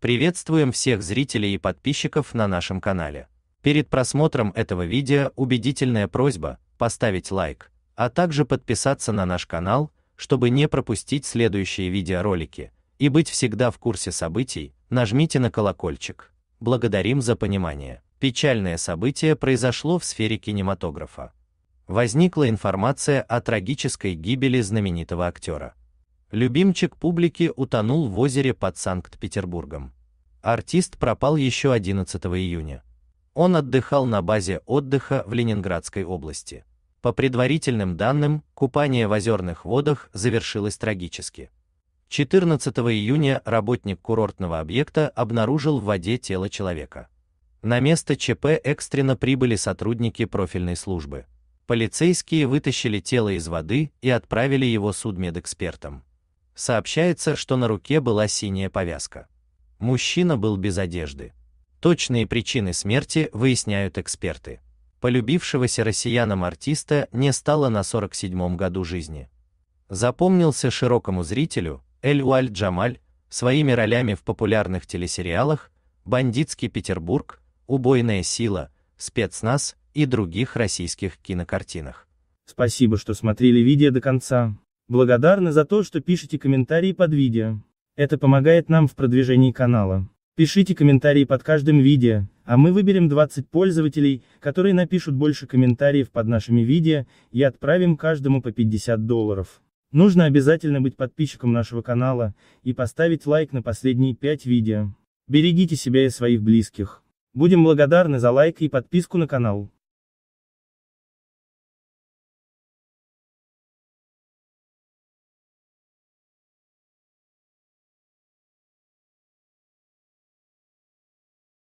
Приветствуем всех зрителей и подписчиков на нашем канале. Перед просмотром этого видео убедительная просьба поставить лайк, а также подписаться на наш канал, чтобы не пропустить следующие видеоролики и быть всегда в курсе событий. Нажмите на колокольчик. Благодарим за понимание. Печальное событие произошло в сфере кинематографа. Возникла информация о трагической гибели знаменитого актера. Любимчик публики утонул в озере под Санкт-Петербургом. Артист пропал еще 11 июня. Он отдыхал на базе отдыха в Ленинградской области. По предварительным данным, купание в озерных водах завершилось трагически. 14 июня работник курортного объекта обнаружил в воде тело человека. На место ЧП экстренно прибыли сотрудники профильной службы. Полицейские вытащили тело из воды и отправили его судмедэкспертам. Сообщается, что на руке была синяя повязка. Мужчина был без одежды. Точные причины смерти выясняют эксперты. Полюбившегося россиянам артиста не стало на 47-м году жизни. Запомнился широкому зрителю Эль-Уаль Джамаль своими ролями в популярных телесериалах «Бандитский Петербург», «Убойная сила», «Спецназ» и других российских кинокартинах. Спасибо, что смотрели видео до конца. Благодарны за то, что пишете комментарии под видео. Это помогает нам в продвижении канала. Пишите комментарии под каждым видео, а мы выберем 20 пользователей, которые напишут больше комментариев под нашими видео, и отправим каждому по 50 долларов. Нужно обязательно быть подписчиком нашего канала, и поставить лайк на последние 5 видео. Берегите себя и своих близких. Будем благодарны за лайк и подписку на канал.